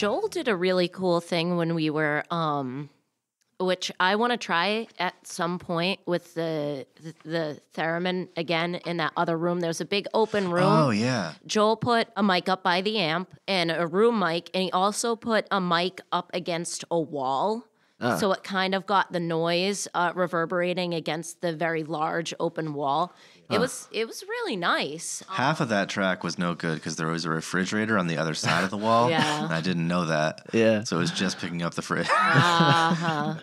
Joel did a really cool thing when we were, um, which I want to try at some point with the, the the theremin again in that other room. There's a big open room. Oh yeah. Joel put a mic up by the amp and a room mic, and he also put a mic up against a wall. So it kind of got the noise uh, reverberating against the very large open wall. It was it was really nice. Half of that track was no good because there was a refrigerator on the other side of the wall. Yeah. And I didn't know that. Yeah. So it was just picking up the fridge. uh-huh.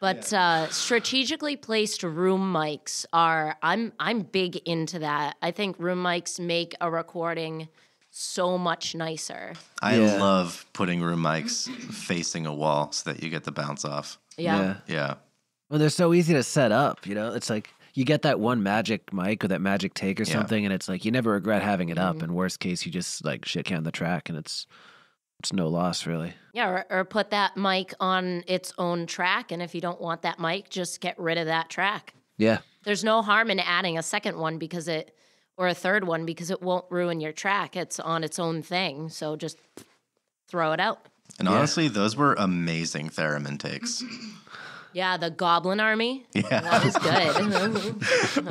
But uh, strategically placed room mics are I'm I'm big into that. I think room mics make a recording so much nicer. I Yeah. love putting room mics facing a wall so that you get the bounce off. Yeah. Yeah. Well, they're so easy to set up. You know, it's like you get that one magic mic or that magic take or Yeah. something, and it's like you never regret having it Mm-hmm. up. And worst case, you just like shit can the track, and it's it's no loss really. Yeah, or, or put that mic on its own track and if you don't want that mic, just get rid of that track. Yeah. There's no harm in adding a second one because it or a third one because it won't ruin your track. It's on its own thing. So just throw it out. And Yeah. honestly, those were amazing theremin takes. Yeah, the Goblin Army. Yeah. That was good.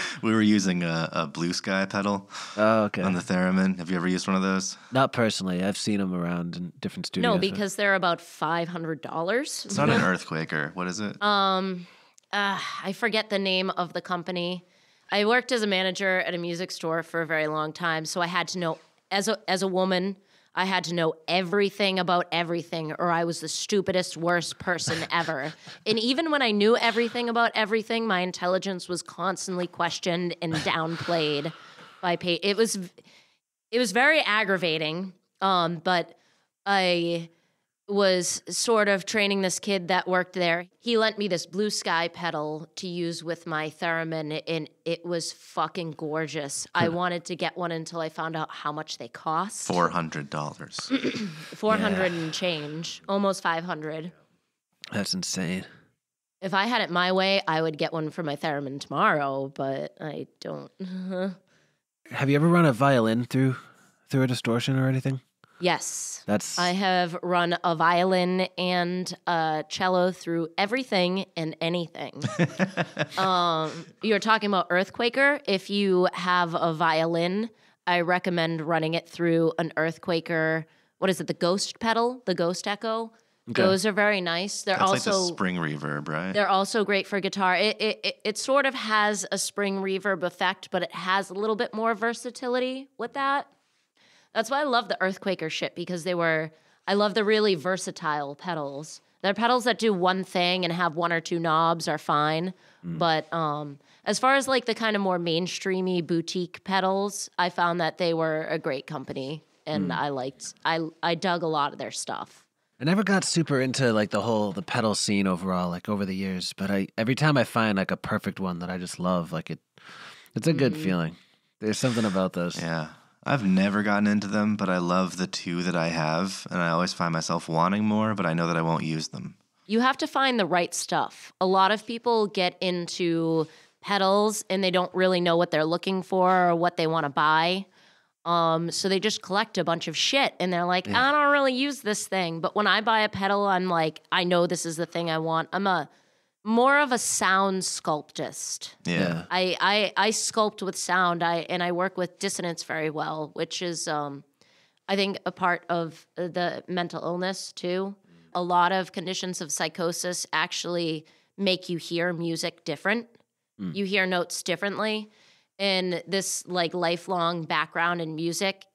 we were using a, a blue sky pedal Oh, okay. on the theremin. Have you ever used one of those? Not personally. I've seen them around in different studios. no, but- because they're about five hundred dollars. It's not an earthquaker. What is it? Um, uh, I forget the name of the company. I worked as a manager at a music store for a very long time, so I had to know as a as a woman. I had to know everything about everything, or I was the stupidest, worst person ever. and even when I knew everything about everything, my intelligence was constantly questioned and downplayed by pay. It was it was very aggravating. Um, but I was sort of training this kid that worked there. He lent me this blue sky pedal to use with my theremin, and it was fucking gorgeous. I wanted to get one until I found out how much they cost. Four hundred dollars. 400 and change, almost 500. that's insane. If I had it my way, I would get one for my theremin tomorrow, but I don't. Have you ever run a violin through through a distortion or anything? Yes. That's I have run a violin and a cello through everything and anything. um, you're talking about Earthquaker. If you have a violin, I recommend running it through an Earthquaker. What is it? The Ghost pedal, the Ghost Echo. Those are very nice. They're That's also like the spring reverb, right? they're also great for guitar. It, it it it sort of has a spring reverb effect, but it has a little bit more versatility with that. That's why I love the Earthquaker shit because they were. I love the really versatile pedals. They're pedals that do one thing and have one or two knobs are fine, mm. but um, as far as like the kind of more mainstreamy boutique pedals, I found that they were a great company and mm. I liked. I I dug a lot of their stuff. I never got super into like the whole the pedal scene overall, like over the years. But I every time I find like a perfect one that I just love, like it, it's a good mm. feeling. There's something about those. Yeah. I've never gotten into them, but I love the two that I have, and I always find myself wanting more, but I know that I won't use them. you have to find the right stuff. A lot of people get into pedals and they don't really know what they're looking for or what they want to buy. Um, so they just collect a bunch of shit and they're like, I don't really use this thing. But when I buy a pedal, I'm like, I know this is the thing I want. I'm a more of a sound sculptist. Yeah. I, I I sculpt with sound. I and I work with dissonance very well, which is um, I think a part of uh, the mental illness too. A lot of conditions of psychosis actually make you hear music different. You hear notes differently, and this like lifelong background in music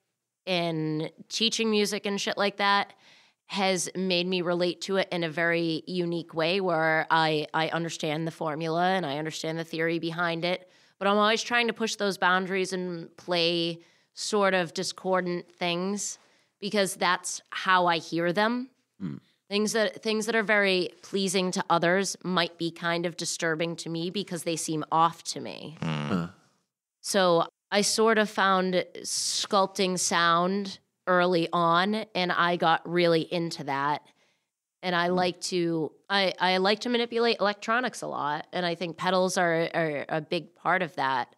and teaching music and shit like that has made me relate to it in a very unique way where I, I understand the formula and I understand the theory behind it. But I'm always trying to push those boundaries and play sort of discordant things because that's how I hear them. Hmm. Things that things that are very pleasing to others might be kind of disturbing to me because they seem off to me. Hmm. So I sort of found sculpting sound early on and I got really into that. And I mm. like to I, I like to manipulate electronics a lot. And I think pedals are, are a big part of that.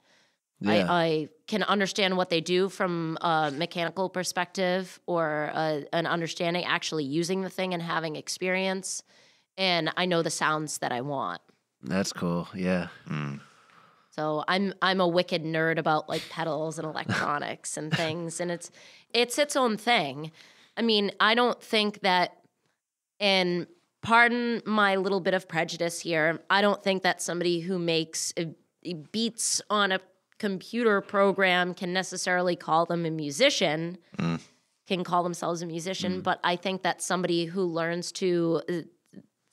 Yeah. I, I can understand what they do from a mechanical perspective or a, an understanding actually using the thing and having experience. And I know the sounds that I want. That's cool. Yeah. Mm. So I'm I'm a wicked nerd about like pedals and electronics and things, and it's it's its own thing. I mean, I don't think that, and pardon my little bit of prejudice here, I don't think that somebody who makes uh, beats on a computer program can necessarily call them a musician. Can call themselves a musician, but I think that somebody who learns to uh,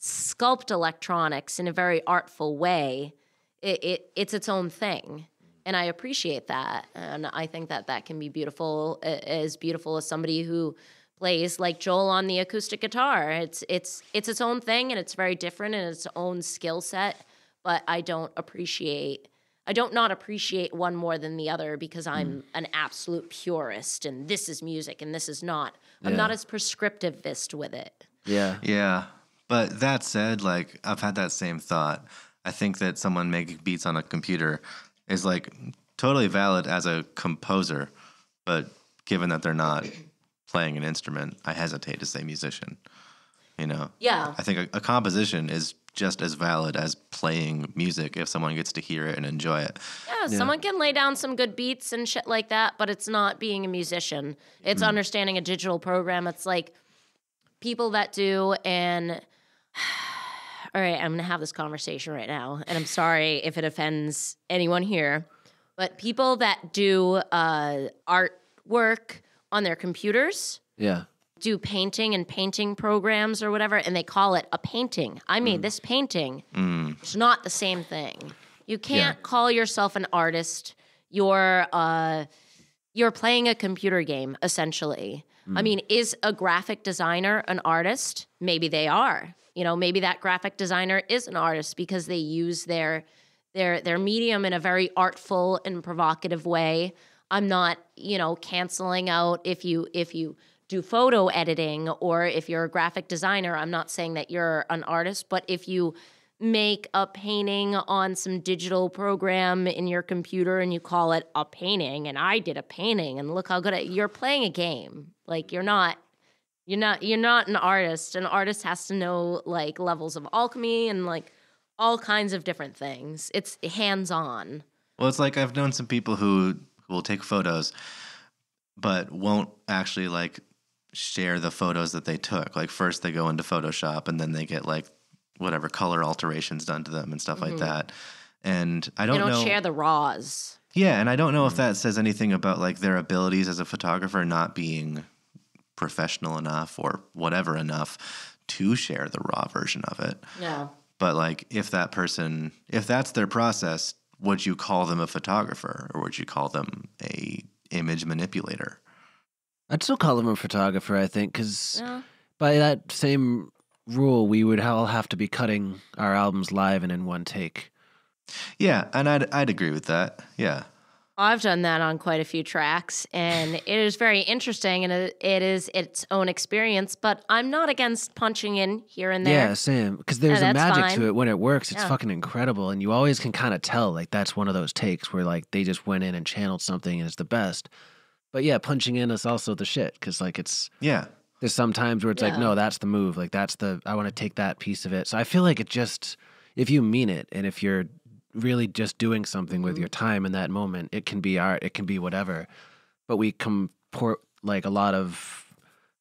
sculpt electronics in a very artful way it, it it's its own thing and i appreciate that and i think that that can be beautiful as beautiful as somebody who plays like joel on the acoustic guitar it's it's it's its own thing and it's very different in its own skill set but i don't appreciate i don't not appreciate one more than the other because i'm mm. an absolute purist and this is music and this is not i'm Yeah. not as prescriptivist with it Yeah. Yeah. But that said, like I've had that same thought. I think that someone making beats on a computer is like totally valid as a composer, but given that they're not playing an instrument, I hesitate to say musician. You know? yeah I think a, a composition is just as valid as playing music if someone gets to hear it and enjoy it. Yeah, someone can lay down some good beats and shit like that, but it's not being a musician. It's hmm. understanding a digital program. It's like people that do and all right, I'm gonna have this conversation right now, and I'm sorry if it offends anyone here, but people that do uh, artwork on their computers Yeah. do painting and painting programs or whatever, and they call it a painting. I made this painting. It's not the same thing. You can't call yourself an artist. You're uh, you're playing a computer game essentially. I mean, is a graphic designer an artist? Maybe they are. You know, maybe that graphic designer is an artist because they use their their their medium in a very artful and provocative way. I'm not, you know, canceling out if you if you do photo editing or if you're a graphic designer. I'm not saying that you're an artist, but if you make a painting on some digital program in your computer and you call it a painting and I did a painting and look how good I, you're playing a game. Like you're not you're not you're not an artist. An artist has to know like levels of alchemy and like all kinds of different things. It's hands on. Well, it's like I've known some people who who will take photos, but won't actually like share the photos that they took. Like first they go into Photoshop and then they get like whatever color alterations done to them and stuff like mm-hmm. that. And I don't, don't know. share the raws. yeah, and I don't know if mm. that says anything about like their abilities as a photographer not being professional enough or whatever enough to share the raw version of it. Yeah. But like, if that person, if that's their process, would you call them a photographer or would you call them a image manipulator? I'd still call him a photographer, I think, because Yeah. by that same rule, we would all have to be cutting our albums live and in one take. Yeah, and I'd I'd agree with that. Yeah, I've done that on quite a few tracks, and it is very interesting, and it, it is its own experience. But I'm not against punching in here and there. Yeah, same. Because there's Yeah, a magic fine. to it when it works. It's Yeah. fucking incredible, and you always can kind of tell like that's one of those takes where like they just went in and channeled something and it's the best. But yeah, punching in is also the shit because like it's yeah, there's some times where it's like no, that's the move. Like that's the I want to take that piece of it. So I feel like it just if you mean it and if you're really just doing something with Mhm. your time in that moment, it can be art, it can be whatever. But we comport like a lot of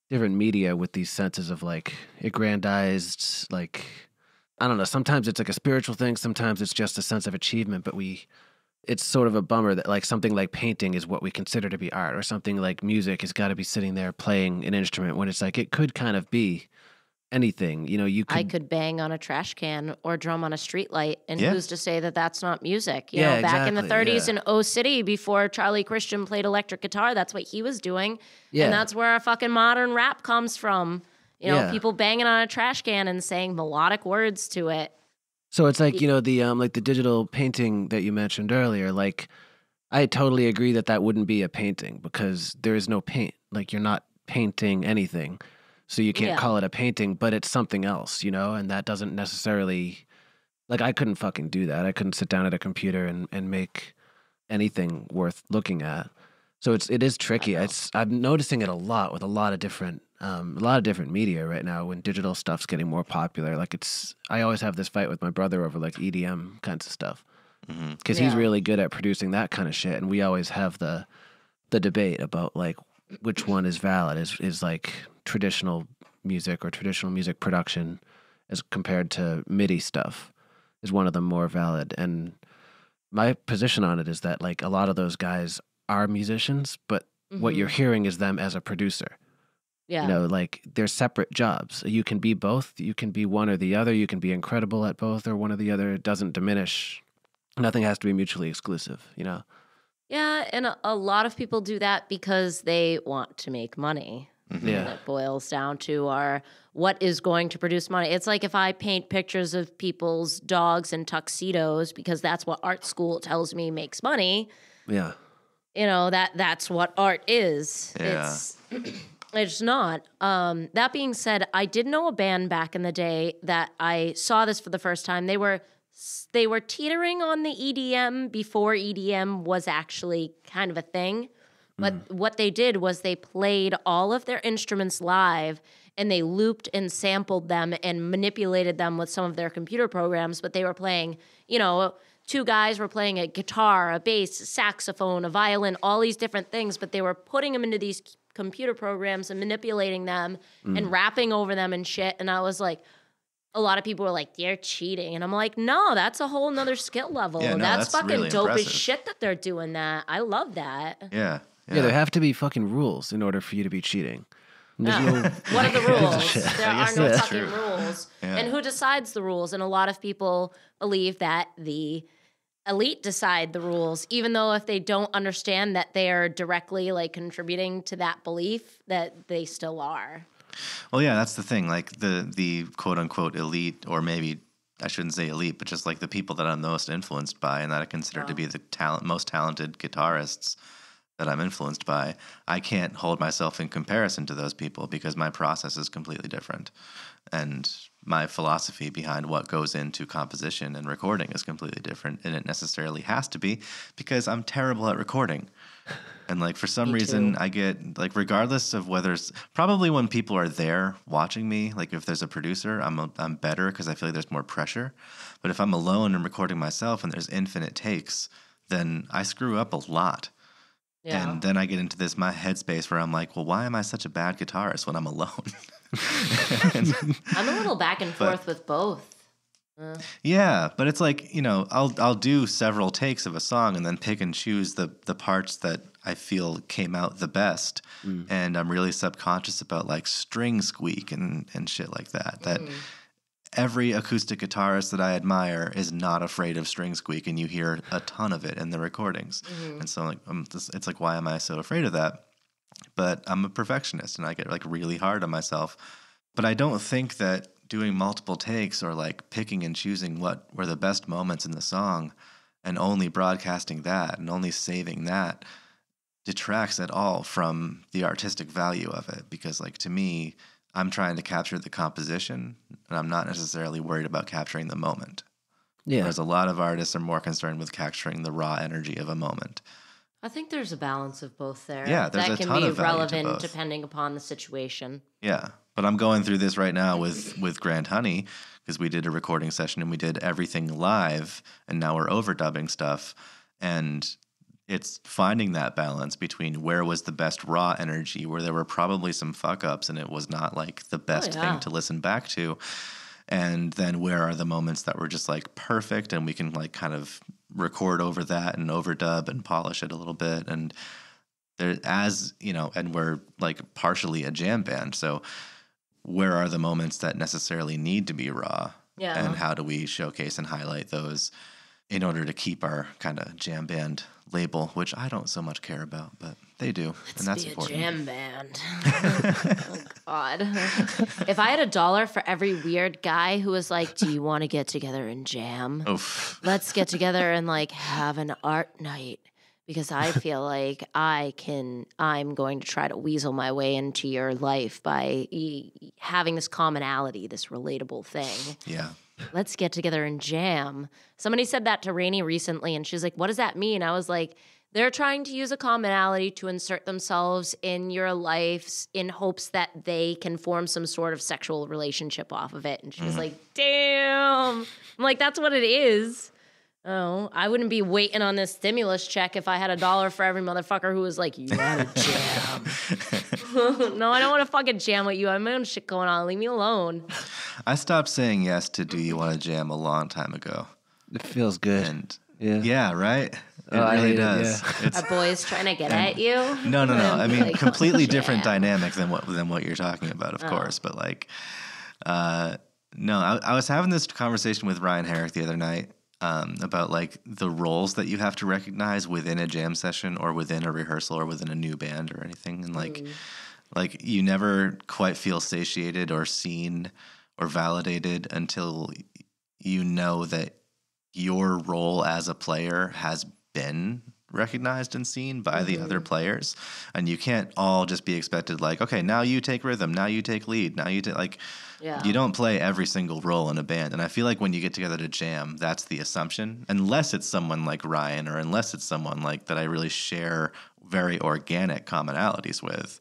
different media with these senses of like aggrandized like I don't know, sometimes it's like a spiritual thing, sometimes it's just a sense of achievement, but we it's sort of a bummer that like something like painting is what we consider to be art or something like music has got to be sitting there playing an instrument when it's like it could kind of be anything. You know, you could I could bang on a trash can or drum on a street light, and Yeah. who's to say that that's not music? You Yeah, know, back in the 30s yeah. in O City, before Charlie Christian played electric guitar, that's what he was doing, Yeah. and that's where our fucking modern rap comes from. You know, people banging on a trash can and saying melodic words to it. So it's like you know the um like the digital painting that you mentioned earlier. Like I totally agree that that wouldn't be a painting because there is no paint. Like you're not painting anything, so you can't Yeah. call it a painting. But it's something else, you know, and that doesn't necessarily like I couldn't fucking do that. I couldn't sit down at a computer and and make anything worth looking at. So it's it is tricky. It's I'm noticing it a lot with a lot of different um, a lot of different media right now when digital stuff's getting more popular. Like it's I always have this fight with my brother over like EDM kinds of stuff because he's Yeah. really good at producing that kind of shit, and we always have the the debate about like which one is valid is is like traditional music or traditional music production as compared to MIDI stuff is one of the more valid. And my position on it is that like a lot of those guys are musicians but what you're mm-hmm. hearing is them as a producer. Yeah. you know like they're separate jobs. You can be both. You can be one or the other. You can be incredible at both or one or the other. It doesn't diminish. Nothing has to be mutually exclusive you know? Yeah, and a, a lot of people do that because they want to make money. Yeah That boils down to our what is going to produce money. It's like if I paint pictures of people's dogs in tuxedos because that's what art school tells me makes money. yeah You know that that's what art is. Yeah. It's it's not. Um, that being said, I did know a band back in the day that I saw this for the first time. They were they were teetering on the EDM before EDM was actually kind of a thing. But what they did was they played all of their instruments live and they looped and sampled them and manipulated them with some of their computer programs. But they were playing, you know, two guys were playing a guitar, a bass, a saxophone, a violin, all these different things, but they were putting them into these computer programs and manipulating them mm. and rapping over them and shit. And I was like, a lot of people were like, they're cheating. And I'm like, no, that's a whole nother skill level. Yeah, no, that's, that's fucking really dope as shit that they're doing that. I love that. Yeah. Yeah there have to be fucking rules in order for you to be cheating There's Yeah. no- what are the rules? There are no fucking true. rules. Yeah. And who decides the rules? And a lot of people believe that the elite decide the rules, even though if they don't understand that they are directly like contributing to that belief, that they still are. Well, yeah, that's the thing. Like the the quote unquote elite, or maybe I shouldn't say elite, but just like the people that I'm most influenced by, and that I consider to be the talent most talented guitarists that I'm influenced by. I can't hold myself in comparison to those people because my process is completely different, and my philosophy behind what goes into composition and recording is completely different, and it necessarily has to be because I'm terrible at recording. And like for some reason. I get like regardless of whether it's probably when people are there watching me, like if there's a producer, I'm a, I'm better because I feel like there's more pressure. But if I'm alone and recording myself and there's infinite takes, then I screw up a lot. Yeah. And then I get into this my headspace where I'm like, well, why am I such a bad guitarist when I'm alone? And- I'm a little back and But- forth with both. Uh. Yeah, but it's like you know, I'll I'll do several takes of a song and then pick and choose the the parts that I feel came out the best, mm. and I'm really subconscious about like string squeak and and shit like that. That mm. Every acoustic guitarist that I admire is not afraid of string squeak, and you hear a ton of it in the recordings. Mm-hmm. And so like I'm just, it's like why am I so afraid of that? But I'm a perfectionist, and I get like really hard on myself. But I don't think that doing multiple takes or like picking and choosing what were the best moments in the song and only broadcasting that and only saving that detracts at all from the artistic value of it because like to me I'm trying to capture the composition and I'm not necessarily worried about capturing the moment. yeah Whereas a lot of artists are more concerned with capturing the raw energy of a moment. I think there's a balance of both there. Yeah, there's that a can ton be of value to relevant depending upon the situation. Yeah, but I'm going through this right now with with Grand Honey because we did a recording session and we did everything live, and now we're overdubbing stuff, and it's finding that balance between where was the best raw energy, where there were probably some fuck ups and it was not like the oh, best yeah. thing to listen back to, and then where are the moments that were just like perfect and we can like kind of record over that and overdub and polish it a little bit and there as you know and we're like partially a jam band so where are the moments that necessarily need to be raw Yeah. and how do we showcase and highlight those in order to keep our kind of jam band label which i don't so much care about but they do Let's and that's be important a jam band. oh God! if I had a dollar for every weird guy who was like, "Do you want to get together and jam? Oof. Let's get together and like have an art night." Because I feel like I can, I'm going to try to weasel my way into your life by e- having this commonality, this relatable thing. yeah let's get together and jam. Somebody said that to Rainey recently, and she's like, what does that mean? I was like, they're trying to use a commonality to insert themselves in your lives in hopes that they can form some sort of sexual relationship off of it. And she's mm-hmm. like, damn. I'm like, that's what it is. Oh, I wouldn't be waiting on this stimulus check if I had a dollar for every motherfucker who was like, "You want to jam?" no, I don't want to fucking jam with you. I have my own shit going on. Leave me alone. I stopped saying yes to "Do you want to jam" a long time ago, It feels good. and yeah. yeah, right. It Oh, I really hate it, does. yeah. It's A boy's trying to get at you. no, no, no. I mean, Like, completely jam. different dynamic than what than what you're talking about, of course. But like, uh, no, I, I was having this conversation with Ryan Herrick the other night um, about like the roles that you have to recognize within a jam session or within a rehearsal or within a new band or anything, and like, like you never quite feel satiated or seen or validated until you know that your role as a player has been recognized and seen by the other mm-hmm. players and you can't all just be expected like okay now you take rhythm now you take lead now you take like Yeah. you don't play every single role in a band and i feel like when you get together to jam that's the assumption unless it's someone like ryan or unless it's someone like that i really share very organic commonalities with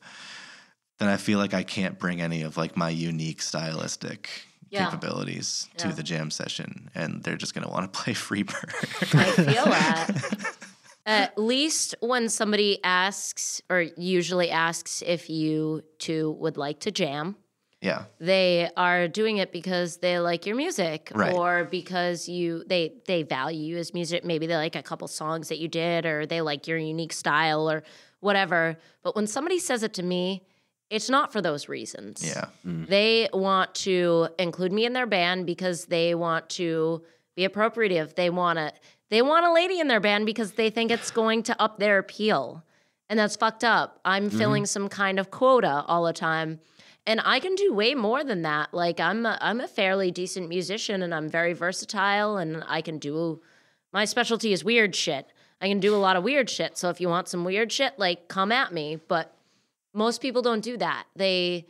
then i feel like i can't bring any of like my unique stylistic Yeah. capabilities to the jam session and they're just going to want to play Free Bird I feel that. At least when somebody asks, or usually asks, if you two would like to jam, yeah they are doing it because they like your music, Right. or because you they they value you as music. Maybe they like a couple songs that you did, or they like your unique style, or whatever. But when somebody says it to me, it's not for those reasons. yeah mm. They want to include me in their band because they want to be appropriative. They want to they want a lady in their band because they think it's going to up their appeal. And that's fucked up. I'm mm-hmm. filling some kind of quota all the time. And I can do way more than that. Like I'm a, I'm a fairly decent musician and I'm very versatile and I can do my specialty is weird shit. I can do a lot of weird shit. So if you want some weird shit, like come at me, but most people don't do that. They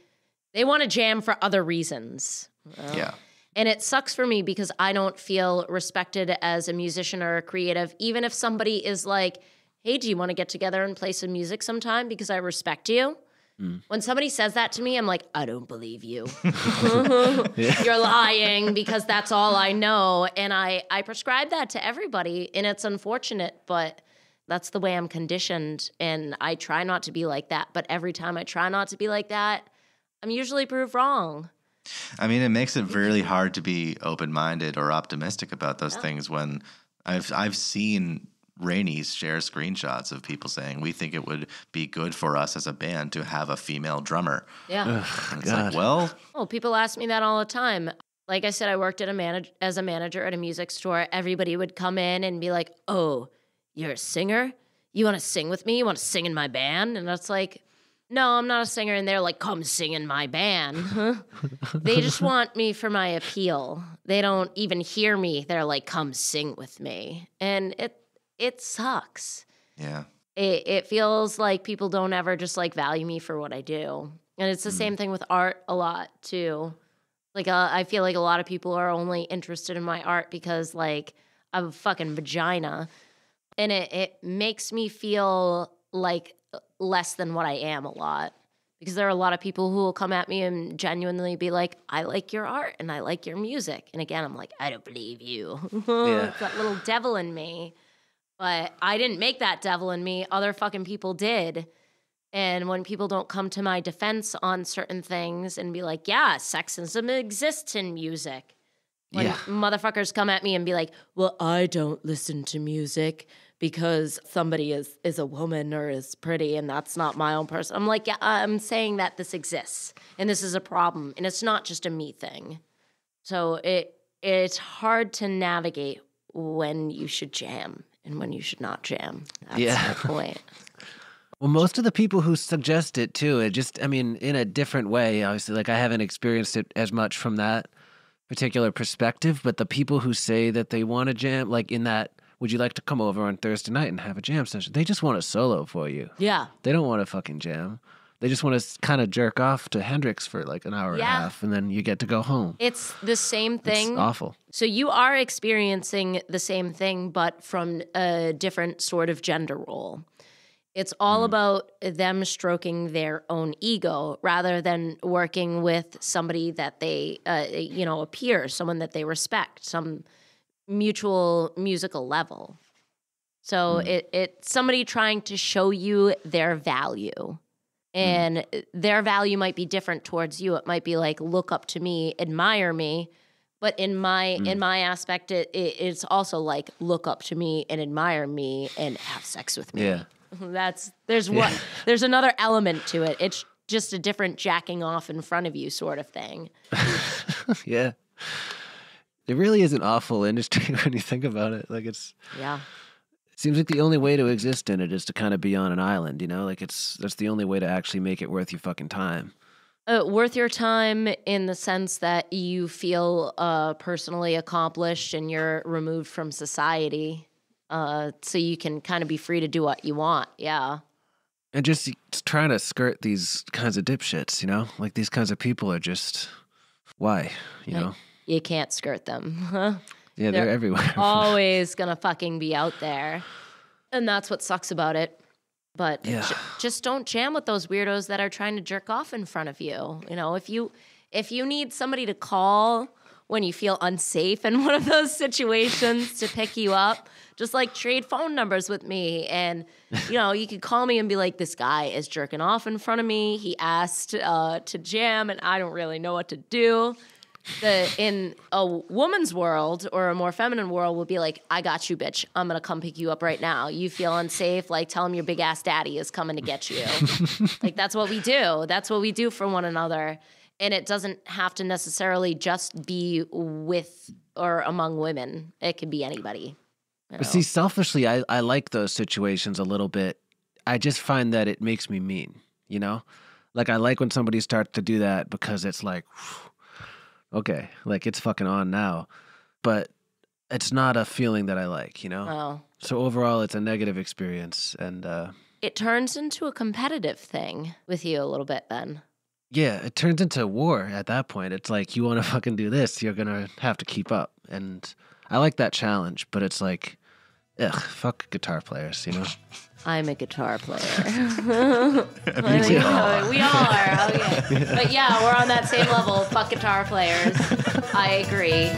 they want to jam for other reasons. yeah And it sucks for me because I don't feel respected as a musician or a creative, even if somebody is like, hey, do you want to get together and play some music sometime because I respect you? Mm. When somebody says that to me, I'm like, I don't believe you. You're lying because that's all I know. And I, I prescribe that to everybody. And it's unfortunate, but that's the way I'm conditioned. And I try not to be like that. But every time I try not to be like that, I'm usually proved wrong. I mean, it makes it really hard to be open minded or optimistic about those things when I've I've seen Rainey's share screenshots of people saying we think it would be good for us as a band to have a female drummer. Yeah. And it's like, well, Oh, people ask me that all the time. Like I said, I worked at a manage- as a manager at a music store. Everybody would come in and be like, "Oh, you're a singer? You want to sing with me? You want to sing in my band?" And it's like, "No, I'm not a singer." And they're like, "Come sing in my band." they just want me for my appeal. They don't even hear me. They're like, "Come sing with me," and it it sucks yeah, it, it feels like people don't ever just like value me for what I do. And it's the same thing with art a lot too. Like uh, I feel like a lot of people are only interested in my art because like I have a fucking vagina, and it it makes me feel like less than what I am a lot. Because there are a lot of people who will come at me and genuinely be like, "I like your art and I like your music," and again, I'm like, "I don't believe you." Yeah. that little devil in me. But I didn't make that devil in me. Other fucking people did. And when people don't come to my defense on certain things and be like, yeah, sexism exists in music. When Yeah. motherfuckers come at me and be like, well, I don't listen to music because somebody is is a woman or is pretty and that's not my own person. I'm like, yeah, I'm saying that this exists and this is a problem and it's not just a me thing. So it it's hard to navigate when you should jam and when you should not jam. That's Yeah. the point. Well, most of the people who suggest it too, it just, I mean, in a different way, obviously, like I haven't experienced it as much from that particular perspective, but the people who say that they want to jam, like in that, would you like to come over on Thursday night and have a jam session? They just want a solo for you. Yeah. They don't want to fucking jam. They just want to kind of jerk off to Hendrix for like an hour and a half, and then you get to go home. It's the same It's thing. awful. So you are experiencing the same thing, but from a different sort of gender role. It's all mm. about them stroking their own ego rather than working with somebody that they, uh, you know, a peer, someone that they respect, some mutual musical level. So mm. it it's somebody trying to show you their value. Mm. And their value might be different towards you. It might be like look up to me, admire me. But in my in my aspect, it, it it's also like look up to me and admire me and have sex with me. Yeah. That's there's what there's another element to it. It's just a different jacking off in front of you sort of thing. yeah. It really is an awful industry when you think about it. Like it's Yeah. seems like the only way to exist in it is to kind of be on an island, you know? Like it's that's the only way to actually make it worth your fucking time. Uh, worth your time in the sense that you feel uh, personally accomplished and you're removed from society. Uh, so you can kind of be free to do what you want. Yeah. And just trying to skirt these kinds of dipshits, you know? Like these kinds of people are just why, you know? You can't skirt them. Yeah, they're, They're everywhere. Always gonna fucking be out there. And that's what sucks about it. But Yeah. j- just don't jam with those weirdos that are trying to jerk off in front of you. You know, if you if you need somebody to call when you feel unsafe in one of those situations to pick you up, just like trade phone numbers with me. And, you know, you could call me and be like, this guy is jerking off in front of me. He asked uh, to jam, and I don't really know what to do the in a woman's world or a more feminine world will be like, I got you, bitch. I'm gonna come pick you up right now. You feel unsafe, like tell him your big ass daddy is coming to get you. like that's what we do. That's what we do for one another. And it doesn't have to necessarily just be with or among women. It could be anybody. you know? see, selfishly, I, I like those situations a little bit. I just find that it makes me mean, you know? Like, I like when somebody starts to do that because it's like, okay, like it's fucking on now. But it's not a feeling that I like, you know? oh. So overall, it's a negative experience. And uh, It turns into a competitive thing with you a little bit then. Yeah, it turns into war at that point. It's like, you want to fucking do this, you're going to have to keep up. And I like that challenge, but it's like, ugh, fuck guitar players, you know? I'm a guitar player. I think we all we are. Okay. But yeah, we're on that same level. Fuck guitar players. I agree.